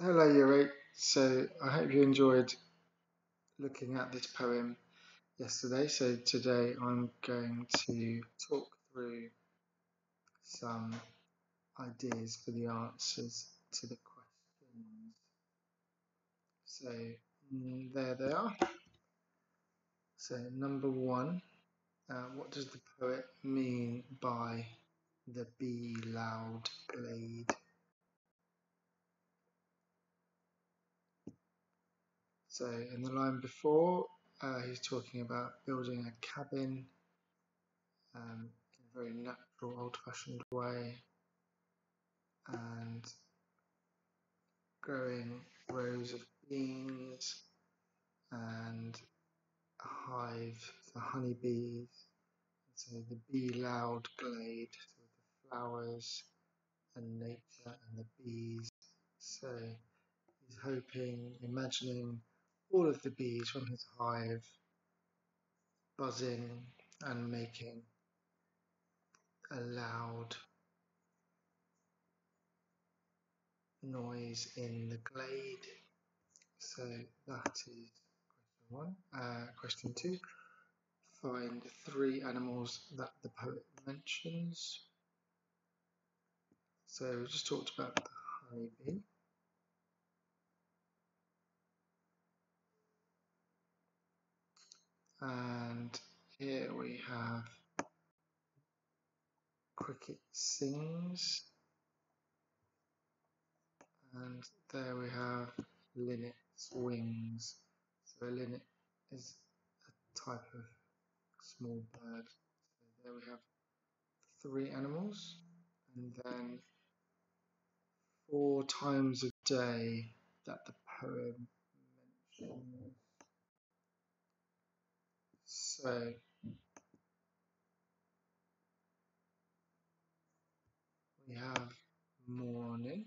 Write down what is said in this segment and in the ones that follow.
Hello, Yuri. So I hope you enjoyed looking at this poem yesterday. So today I'm going to talk through some ideas for the answers to the questions. So mm, there they are. So number one, uh, what does the poet mean by the bee loud glade? So in the line before, uh, he's talking about building a cabin um, in a very natural, old-fashioned way, and growing rows of beans and a hive for honeybees. So the bee loud glade, so the flowers and nature and the bees. So he's hoping, imagining all of the bees from his hive buzzing and making a loud noise in the glade. So that is question one. Uh, question two, find three animals that the poet mentions. So we just talked about the honeybee. And here we have cricket sings. And there we have linnet's wings. So a linnet is a type of small bird. So there we have three animals. And then four times a day that the poem mentions so we have morning,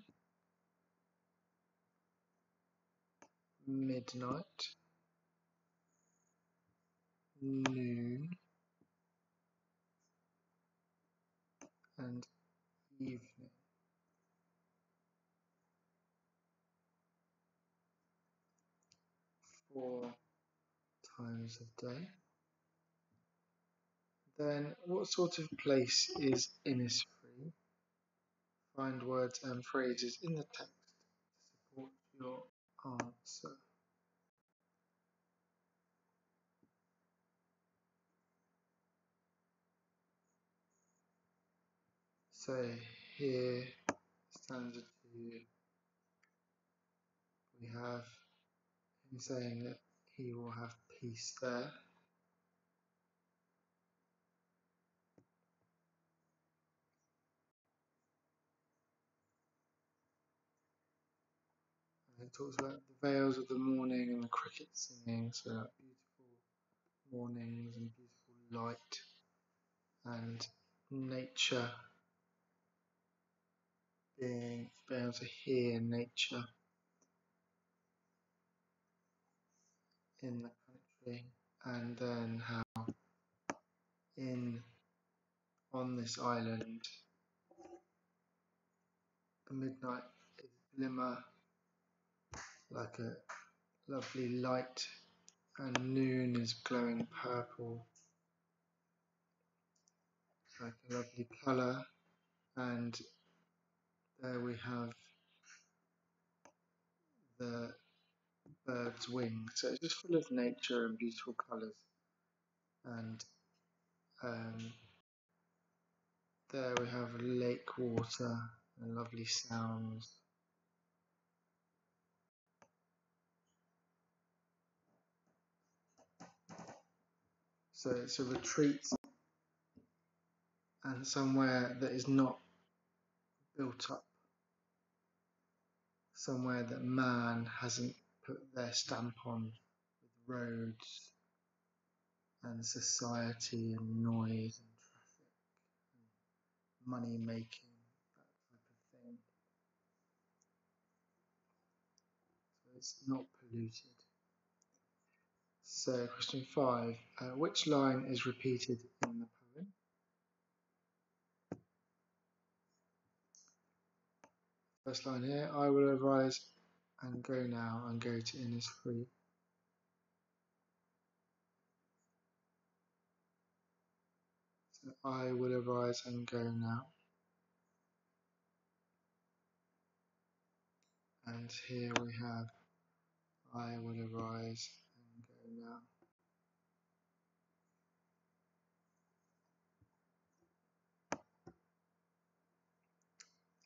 midnight, noon, and evening. Four times a day. Then what sort of place is Innisfree? Find words and phrases in the text to support your answer. So here, stanza two, we have him saying that he will have peace there. It talks about the veils of the morning and the cricket singing, so beautiful mornings and beautiful light and nature being, able to hear nature in the country and then how in on this island the midnight is glimmer like a lovely light and noon is glowing purple. Like a lovely colour and there we have the bird's wing. So it's just full of nature and beautiful colours. And um, there we have lake water and lovely sounds So it's a retreat and somewhere that is not built up, somewhere that man hasn't put their stamp on with roads and society and noise and traffic and money making, that type of thing. So it's not polluted. So question five, uh, which line is repeated in the poem? First line here, I will arise and go now and go to Innisfree. So I will arise and go now. And here we have I will arise and.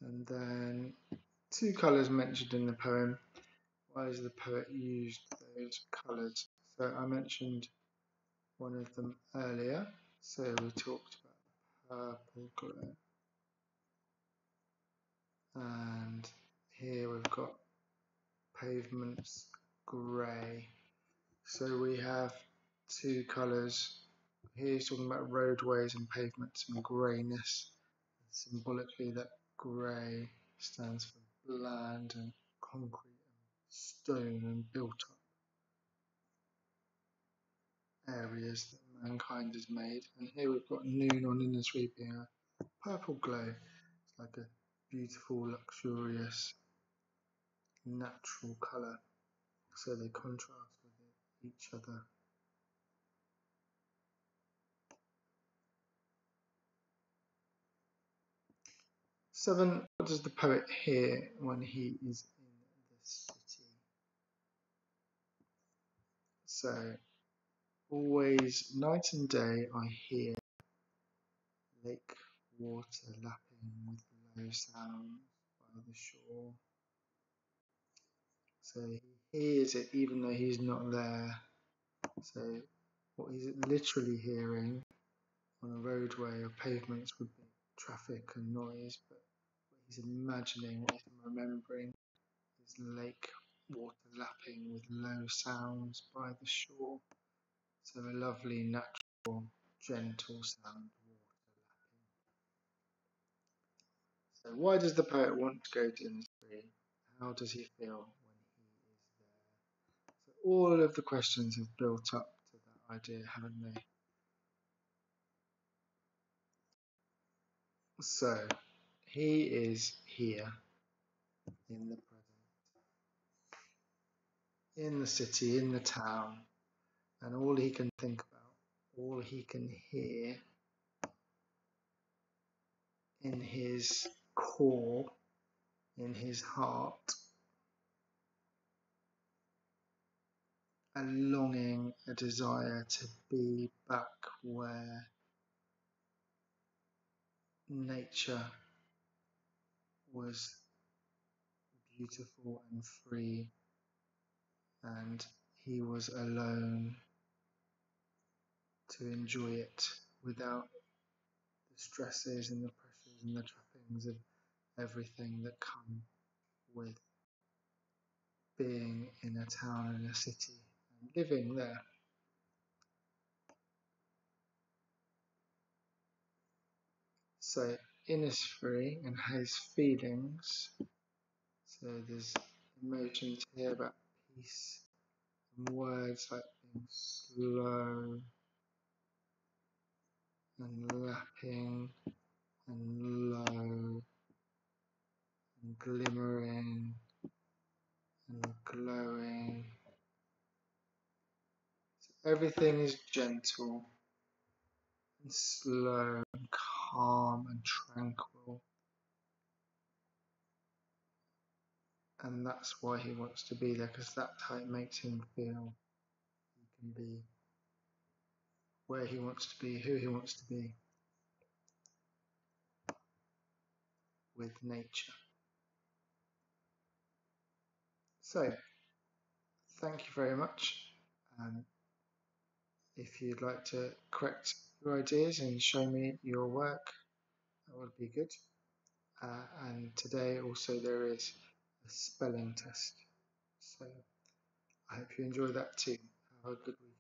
And then two colours mentioned in the poem. Why has the poet used those colours? So I mentioned one of them earlier. So we talked about purple glow. And here we've got pavements grey. So we have two colours. Here he's talking about roadways and pavements and greyness. Symbolically that grey stands for bland and concrete and stone and built up areas that mankind has made. And here we've got noon on Innisfree being a purple glow. It's like a beautiful, luxurious, natural colour. So they contrast each other. Seven, what does the poet hear when he is in the city? So, always, night and day, I hear lake water lapping with low sounds by the shore. So hears it even though he's not there. So what he's literally hearing on a roadway or pavements would be traffic and noise, but what he's imagining, what he's remembering is lake water lapping with low sounds by the shore. So a lovely, natural, gentle sound water lapping. So why does the poet want to go to Innisfree? How does he feel when he is there? So all of the questions have built up to that idea, haven't they? So he is here in the present, in the city, in the town, and all he can think about, all he can hear in his core, in his heart, a longing, a desire to be back where nature was beautiful and free, and he was alone to enjoy it without the stresses and the pressures and the trappings of everything that come with being in a town and a city living there. So Innisfree and his feelings. So there's emotions here about peace and words like being slow and lapping and low and glimmering and glowing. Everything is gentle and slow and calm and tranquil. And that's why he wants to be there, because how it makes him feel. He can be where he wants to be, who he wants to be with nature. So, thank you very much. Um, if you'd like to correct your ideas and show me your work. That would be good. Uh, and today also there is a spelling test. So I hope you enjoy that too. Have a good week.